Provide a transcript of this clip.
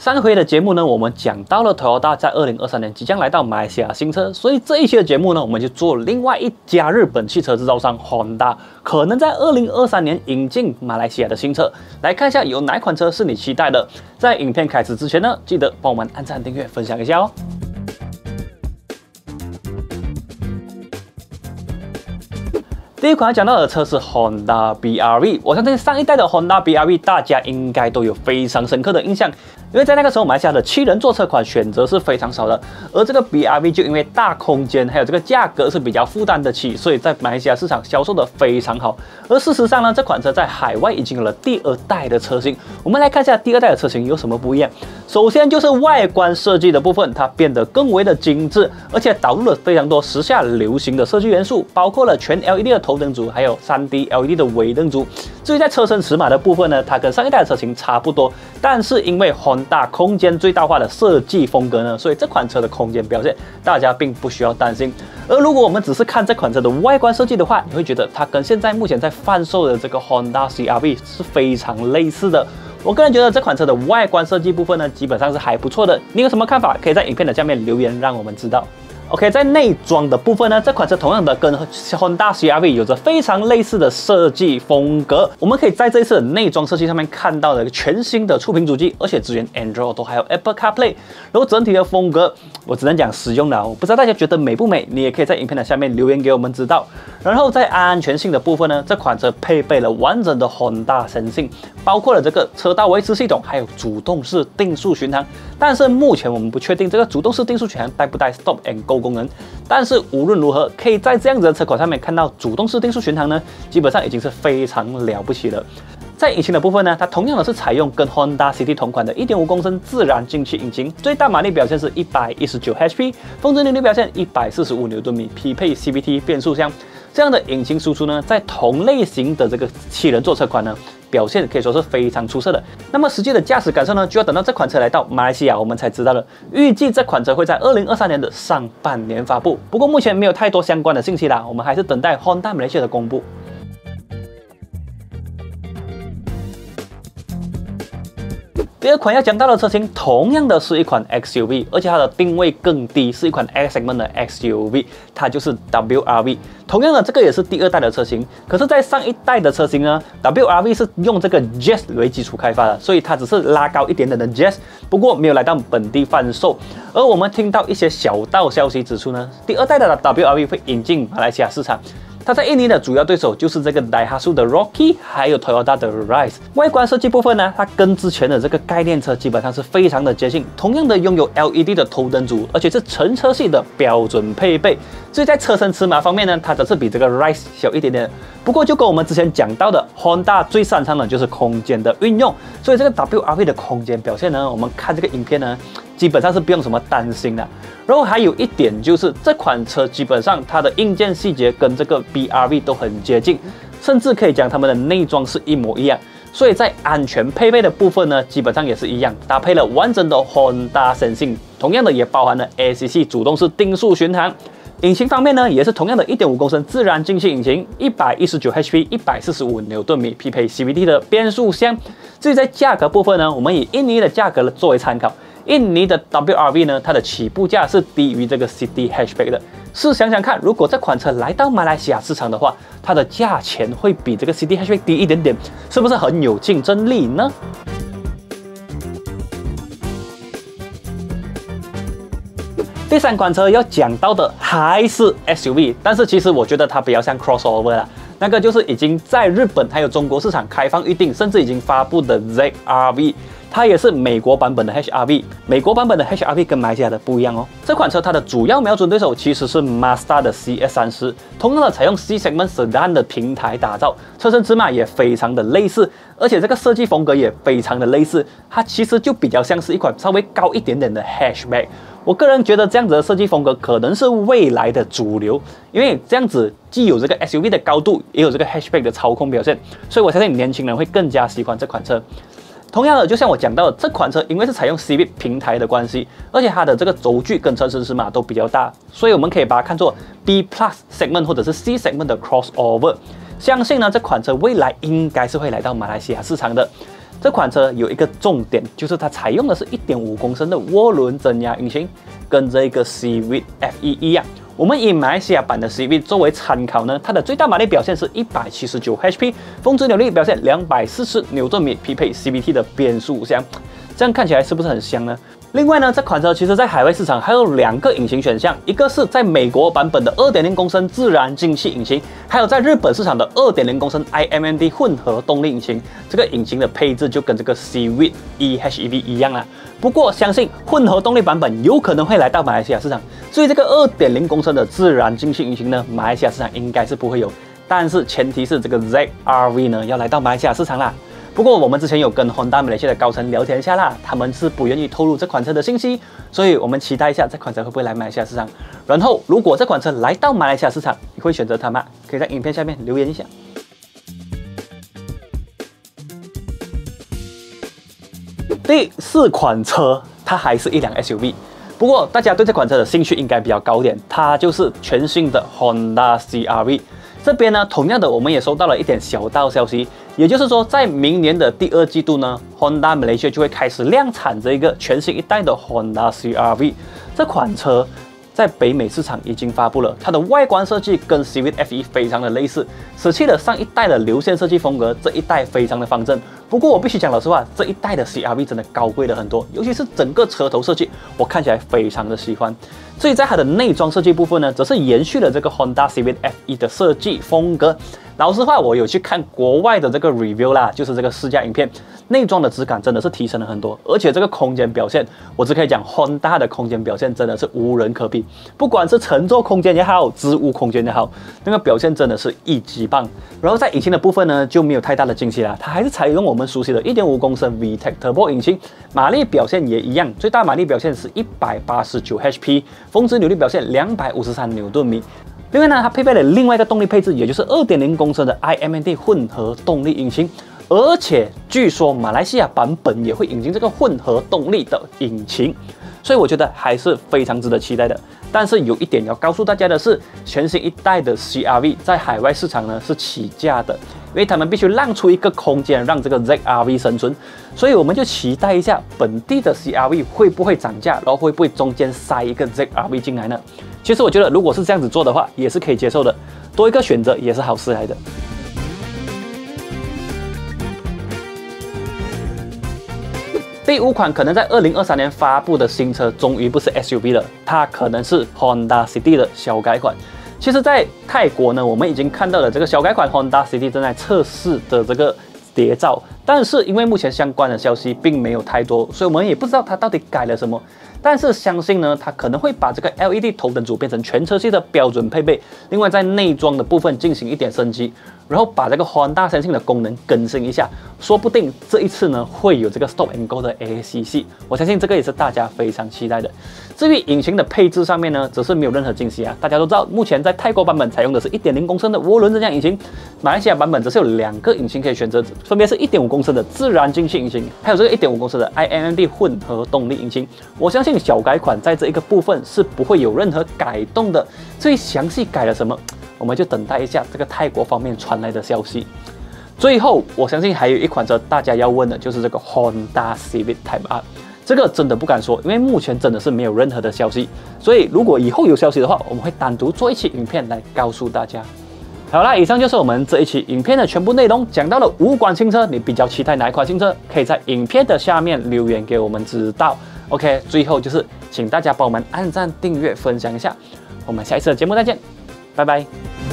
上回的节目呢，我们讲到了 Toyota 在二零二三年即将来到马来西亚新车，所以这一期的节目呢，我们就做另外一家日本汽车制造商 Honda 可能在二零二三年引进马来西亚的新车，来看一下有哪款车是你期待的。在影片开始之前呢，记得帮我们按赞、订阅、分享一下哦。第一款要讲到的车是 Honda BRV，我相信上一代的 Honda BRV 大家应该都有非常深刻的印象。因为在那个时候，马来西亚的七人座车款选择是非常少的，而这个 BRV 就因为大空间还有这个价格是比较负担得起，所以在马来西亚市场销售的非常好。而事实上呢，这款车在海外已经有了第二代的车型。我们来看一下第二代的车型有什么不一样。首先就是外观设计的部分，它变得更为的精致，而且导入了非常多时下流行的设计元素，包括了全 LED 的头灯组，还有 3D LED 的尾灯组。至于在车身尺码的部分呢，它跟上一代的车型差不多，但是因为换大空间最大化的设计风格呢，所以这款车的空间表现大家并不需要担心。而如果我们只是看这款车的外观设计的话，你会觉得它跟现在目前在贩售的这个 Honda CR-V 是非常类似的。我个人觉得这款车的外观设计部分呢，基本上是还不错的。你有什么看法？可以在影片的下面留言，让我们知道。OK，在内装的部分呢，这款车同样的跟 Honda CR-V 有着非常类似的设计风格。我们可以在这一次的内装设计上面看到的全新的触屏主机，而且支援 Android 都还有 Apple CarPlay。然后整体的风格，我只能讲实用了，我不知道大家觉得美不美？你也可以在影片的下面留言给我们知道。然后在安全性的部分呢，这款车配备了完整的 Honda 神性，包括了这个车道维持系统，还有主动式定速巡航。但是目前我们不确定这个主动式定速巡航带不带 Stop and Go。功能，但是无论如何，可以在这样子的车款上面看到主动式定速巡航呢，基本上已经是非常了不起了。在引擎的部分呢，它同样的是采用跟 Honda City 同款的1.5公升自然进气引擎，最大马力表现是一百一十九 HP，峰值扭力表现一百四十五牛顿米，匹配 CVT 变速箱。这样的引擎输出呢，在同类型的这个七人座车款呢。表现可以说是非常出色的。那么实际的驾驶感受呢，就要等到这款车来到马来西亚，我们才知道了。预计这款车会在二零二三年的上半年发布，不过目前没有太多相关的信息啦，我们还是等待 Honda 马来西亚的公布。第二款要讲到的车型，同样的是一款 SUV，而且它的定位更低，是一款 X segment 的 SUV，它就是 WRV。同样的，这个也是第二代的车型，可是，在上一代的车型呢，WRV 是用这个 Jazz 为基础开发的，所以它只是拉高一点点的 Jazz，不过没有来到本地贩售。而我们听到一些小道消息指出呢，第二代的 WRV 会引进马来西亚市场。它在印尼的主要对手就是这个 Daihatsu 的 Rocky，还有 Toyota 的 Rise。外观设计部分呢，它跟之前的这个概念车基本上是非常的接近，同样的拥有 LED 的头灯组，而且是全车系的标准配备。所以在车身尺码方面呢，它则是比这个 Rise 小一点点。不过就跟我们之前讲到的，Honda 最擅长的就是空间的运用，所以这个 WRV 的空间表现呢，我们看这个影片呢。基本上是不用什么担心的。然后还有一点就是，这款车基本上它的硬件细节跟这个 BRV 都很接近，甚至可以讲它们的内装是一模一样。所以在安全配备的部分呢，基本上也是一样，搭配了完整的 Honda 神性，同样的也包含了 ACC 主动式定速巡航。引擎方面呢，也是同样的1.5公升自然进气引擎，119 HP，145 牛顿米，匹配 CVT 的变速箱。至于在价格部分呢，我们以印尼的价格作为参考。印尼的 WRV 呢，它的起步价是低于这个 City Hatchback 的。试想想看，如果这款车来到马来西亚市场的话，它的价钱会比这个 City Hatchback 低一点点，是不是很有竞争力呢？第三款车要讲到的还是 SUV，但是其实我觉得它比较像 Crossover 了，那个就是已经在日本还有中国市场开放预定，甚至已经发布的 ZRV。它也是美国版本的 HRV，美国版本的 HRV 跟马来西亚的不一样哦。这款车它的主要瞄准对手其实是 Mazda 的 CS30，同样的采用 C segment sedan 的平台打造，车身尺码也非常的类似，而且这个设计风格也非常的类似，它其实就比较像是一款稍微高一点点的 Hatchback。我个人觉得这样子的设计风格可能是未来的主流，因为这样子既有这个 SUV 的高度，也有这个 Hatchback 的操控表现，所以我相信年轻人会更加喜欢这款车。同样的，就像我讲到的，这款车因为是采用 CV 平台的关系，而且它的这个轴距跟车身尺码都比较大，所以我们可以把它看作 B Plus segment 或者是 C segment 的 crossover。相信呢，这款车未来应该是会来到马来西亚市场的。这款车有一个重点，就是它采用的是一点五公升的涡轮增压引擎，跟这个 CV FE 一样。我们以马来西亚版的 CV 作为参考呢，它的最大马力表现是一百七十九 HP，峰值扭力表现两百四十牛顿米，匹配 CVT 的变速箱。这样看起来是不是很香呢？另外呢，这款车其实在海外市场还有两个引擎选项，一个是在美国版本的2.0公升自然进气引擎，还有在日本市场的2.0公升 iMMD 混合动力引擎。这个引擎的配置就跟这个 C V T e H E V 一样啦。不过相信混合动力版本有可能会来到马来西亚市场，所以这个2.0公升的自然进气引擎呢，马来西亚市场应该是不会有。但是前提是这个 ZRV 呢要来到马来西亚市场啦。不过我们之前有跟 Honda 马来西亚的高层聊天一下啦，他们是不愿意透露这款车的信息，所以我们期待一下这款车会不会来马来西亚市场。然后如果这款车来到马来西亚市场，你会选择它吗？可以在影片下面留言一下。第四款车，它还是一辆 SUV，不过大家对这款车的兴趣应该比较高点，它就是全新的 Honda CR-V。这边呢，同样的，我们也收到了一点小道消息，也就是说，在明年的第二季度呢，Honda Malaysia 就会开始量产这一个全新一代的 Honda CR-V 这款车。在北美市场已经发布了，它的外观设计跟 Civic F1 非常的类似，舍弃了上一代的流线设计风格，这一代非常的方正。不过我必须讲老实话，这一代的 CR-V 真的高贵了很多，尤其是整个车头设计，我看起来非常的喜欢。至于在它的内装设计部分呢，则是延续了这个 Honda Civic F1 的设计风格。老实话，我有去看国外的这个 review 啦，就是这个试驾影片，内装的质感真的是提升了很多，而且这个空间表现，我只可以讲 Honda 的空间表现真的是无人可比，不管是乘坐空间也好，置物空间也好，那个表现真的是一级棒。然后在引擎的部分呢，就没有太大的惊喜啦，它还是采用我们熟悉的1.5公升 VTEC Turbo 引擎，马力表现也一样，最大马力表现是189 HP，峰值扭力表现253牛顿米。另外呢，它配备了另外一个动力配置，也就是二点零公升的 iMMD 混合动力引擎，而且据说马来西亚版本也会引进这个混合动力的引擎，所以我觉得还是非常值得期待的。但是有一点要告诉大家的是，全新一代的 CRV 在海外市场呢是起价的，因为他们必须让出一个空间让这个 ZRV 生存，所以我们就期待一下本地的 CRV 会不会涨价，然后会不会中间塞一个 ZRV 进来呢？其实我觉得，如果是这样子做的话，也是可以接受的，多一个选择也是好事来的。第五款可能在二零二三年发布的新车，终于不是 SUV 了，它可能是 Honda City 的小改款。其实，在泰国呢，我们已经看到了这个小改款 Honda City 正在测试的这个谍照，但是因为目前相关的消息并没有太多，所以我们也不知道它到底改了什么。但是相信呢，它可能会把这个 LED 头灯组变成全车系的标准配备，另外在内装的部分进行一点升级。然后把这个 Honda Sensing 的功能更新一下，说不定这一次呢会有这个 Stop and Go 的 ACC，我相信这个也是大家非常期待的。至于引擎的配置上面呢，则是没有任何惊喜啊。大家都知道，目前在泰国版本采用的是一点零公升的涡轮增压引擎，马来西亚版本则是有两个引擎可以选择，分别是一点五公升的自然进气引擎，还有这个一点五公升的 iMMD 混合动力引擎。我相信小改款在这一个部分是不会有任何改动的。最详细改了什么？我们就等待一下这个泰国方面传来的消息。最后，我相信还有一款车大家要问的就是这个 Honda Civic Type R，这个真的不敢说，因为目前真的是没有任何的消息。所以如果以后有消息的话，我们会单独做一期影片来告诉大家。好啦，以上就是我们这一期影片的全部内容，讲到了五款新车，你比较期待哪一款新车？可以在影片的下面留言给我们知道。OK，最后就是请大家帮我们按赞、订阅、分享一下。我们下一次的节目再见。拜拜。